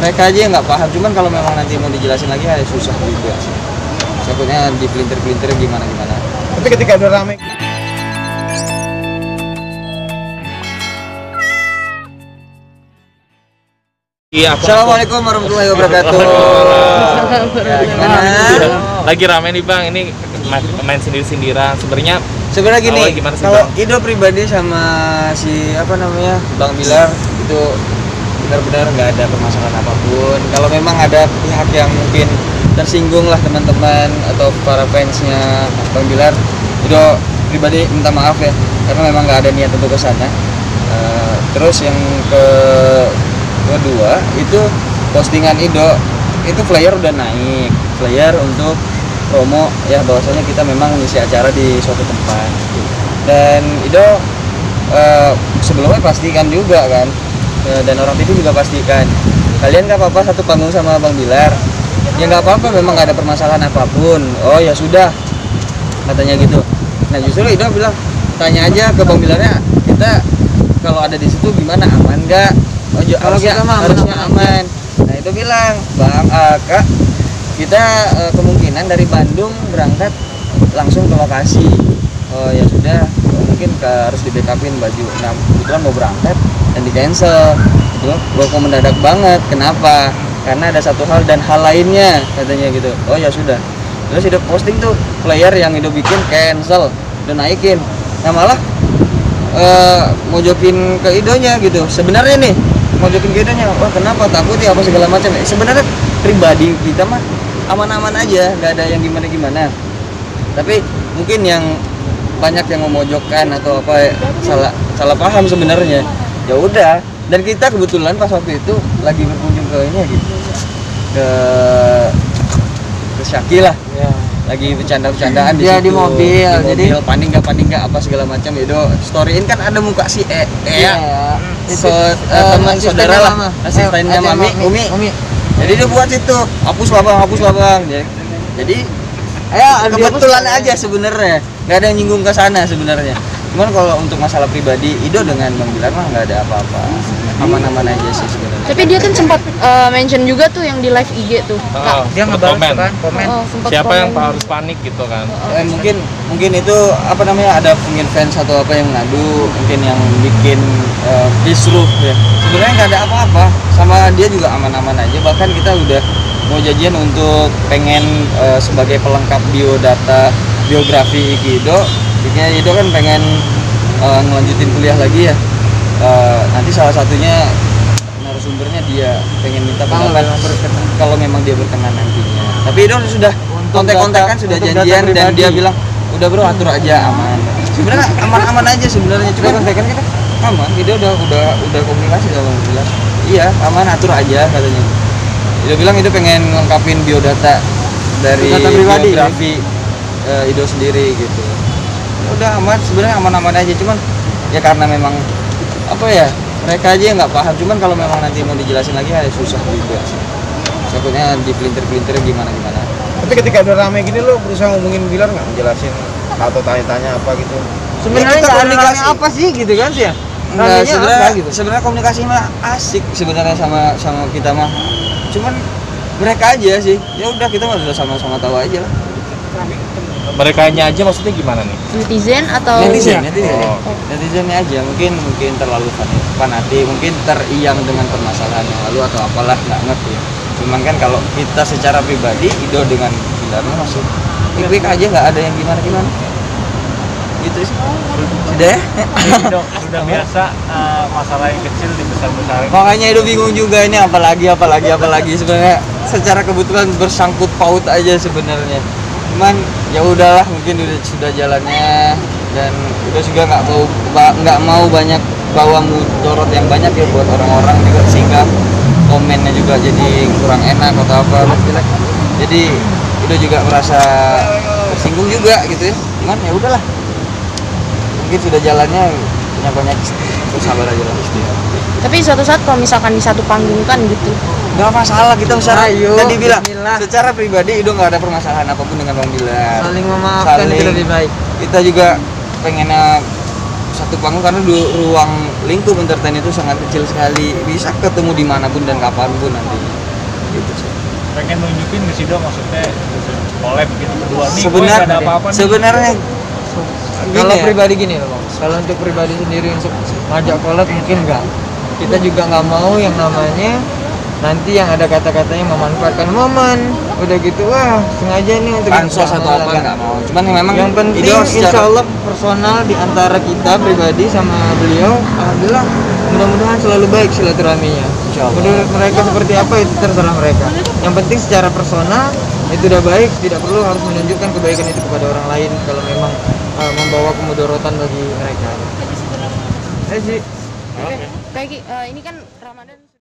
mereka aja yang nggak paham. Cuman kalau memang nanti mau dijelasin lagi ya susah juga sih. Takutnya di pelintir-pelintir gimana gimana Tapi ketika udah rame Iya, Assalamualaikum warahmatullahi wabarakatuh. Ya, gimana? Lagi rame nih bang, ini ma- main sindir-sindiran. Sebenarnya sebenarnya gini kalau? Ido pribadi sama si apa namanya Bang Bilar itu benar-benar nggak ada permasalahan apa pun. Kalau memang ada pihak yang mungkin tersinggung lah teman-teman atau para fansnya Bang Bilar Ido pribadi minta maaf ya karena memang nggak ada niat untuk ke sana. Eh, terus yang ke kedua itu postingan Ido itu flyer udah naik. Flyer untuk promo. Ya bahwasanya kita memang ngisi acara di suatu tempat. Dan Ido eh, sebelumnya pastikan juga kan dan orang TV juga pastikan kalian nggak apa-apa satu panggung sama Bang Bilar. Ya nggak apa-apa memang nggak ada permasalahan apa pun. Oh ya sudah katanya gitu. Nah justru Ido bilang tanya aja ke Bang Bilarnya kita kalau ada di situ gimana aman nggak? Oh, jo- Kalau harusnya kita mah aman, harusnya aman. aman. Nah itu bilang bang eh, kak kita eh, kemungkinan dari Bandung berangkat langsung ke lokasi. Oh ya sudah mungkin ke, harus di backupin baju. Nah kebetulan mau berangkat dan di cancel gue kok mendadak banget. Kenapa? Karena ada satu hal dan hal lainnya katanya gitu. Oh ya sudah. Terus hidup posting tuh player yang hidup bikin cancel dan naikin. Nah malah eh mojokin ke idonya gitu. Sebenarnya nih mojokin ke idonya wah kenapa? Takut ya apa segala macam Eh, sebenarnya pribadi kita mah aman-aman aja nggak ada yang gimana gimana tapi mungkin yang banyak yang memojokkan atau apa ya, salah salah paham sebenarnya. Ya udah. Dan kita kebetulan pas waktu itu lagi berkunjung ke ini gitu ke ke Syaki lah. Lagi bercanda-bercandaan di Dia situ. di mobil, di jadi- mobil panik nggak panik nggak apa segala macam. Itu storyin kan ada muka si E, e Iya. so, Itu, eh, eh, teman saudara lah. asistennya Eh, mami asistennya umi. Umi. jadi dia buat situ. Hapus lah bang hapus lah bang Ya. jadi Ayo, ada kebetulan aja sebenarnya. Nggak ada yang nyinggung ke sana sebenarnya. Cuman kalau untuk masalah pribadi Ido dengan Bang Bilar mah nggak ada apa-apa. Aman-aman aja sih sebenarnya. Tapi dia kan sempat eh, mention juga tuh yang di live IG tuh. oh, Dia sempet ngebalas komen. tuh kan, komen. Oh, Siapa yang komen. harus panik gitu kan? Eh, mungkin mungkin itu apa namanya ada mungkin fans atau apa yang ngadu mungkin yang bikin kisruh ya. Sebenarnya nggak ada apa-apa. Sama dia juga aman-aman aja. Bahkan kita udah mau janjian untuk pengen eh, sebagai pelengkap biodata biografi Ikido. Ikido Ido kan pengen eh, ngelanjutin kuliah lagi ya. Eh, nanti salah satunya narasumbernya dia pengen minta pendapat. kalau memang dia berkenan nantinya. Tapi Ido sudah kontak-kontakan data- sudah janjian dan dia bilang udah bro atur aja aman. Sebenarnya aman-aman aja sebenarnya cuma kontekan kita aman. Dia udah udah udah komunikasi sama Bang bilang iya aman atur aja katanya dia bilang itu pengen lengkapin biodata dari pribadi, biografi eh, Ido sendiri gitu. Ya udah aman. Sebenarnya aman-aman aja. Cuman ya karena memang apa ya mereka aja yang nggak paham. Cuman kalau memang nanti mau dijelasin lagi ya susah juga sih. Takutnya di pelintir-pelintir gimana gimana Tapi ketika udah rame gini lo berusaha ngomongin Bilar nggak? Ngejelasin atau tanya-tanya apa gitu? Sebenarnya Ya, nggak ada apa sih gitu kan sih ya? Ramenya sebenarnya gitu? sebenarnya komunikasi mah asik sebenarnya sama sama kita mah. Cuman mereka aja sih. Ya udah kita mah udah sama-sama tahu aja lah. Mereka aja maksudnya gimana nih? Netizen atau netizen netizen. Oh. netizennya aja. Mungkin mungkin terlalu fan- fanatik mungkin teriang dengan permasalahan yang lalu atau apalah nggak ngerti. Cuman kan kalau kita secara pribadi Ido dengan mah masih baik-baik aja nggak ada yang gimana gimana sudah ya Dok, sudah biasa eh, masalah yang kecil dibesar-besarin. makanya Ido bingung juga ini apalagi apalagi apalagi. Sebenarnya secara kebetulan bersangkut paut aja sebenarnya. Cuman ya udahlah mungkin udah sudah jalannya dan udah juga nggak mau nggak mau banyak bawa mudarat yang banyak ya buat orang-orang juga sehingga komennya juga jadi kurang enak atau apa jadi Ido juga merasa tersinggung juga gitu ya. Cuman ya udahlah mungkin sudah jalannya banyak banyak bersabar aja lah tapi suatu saat kalau misalkan di satu panggung kan gitu. Gak masalah kita secara Ayo, tadi bilang bismillah. secara pribadi Ido nggak ada permasalahan apa pun dengan Bang Bilar. Saling memaafkan Saling. itu lebih baik. Kita juga pengennya satu panggung karena du- ruang lingkup entertain itu sangat kecil sekali bisa ketemu di mana pun dan kapan pun nanti gitu sih pengen nunjukin ke Sido maksudnya collab gitu berdua nih nggak ada apa-apa nih sebenarnya Kalau ya. pribadi gini loh, Bang. kalau untuk pribadi sendiri untuk ngajak collab mungkin enggak. Kita juga nggak mau yang namanya nanti yang ada kata-katanya memanfaatkan momen udah gitu wah sengaja nih untuk pansos atau apa nggak mau cuman memang yang penting Ido insya secara Allah personal di antara kita pribadi sama beliau alhamdulillah mudah-mudahan selalu baik silaturahminya menurut mereka seperti apa itu terserah mereka yang penting secara personal itu udah baik tidak perlu harus menunjukkan kebaikan itu kepada orang lain kalau memang uh, membawa kemudorotan bagi mereka. Ji. Oke, kayak ini kan Ramadan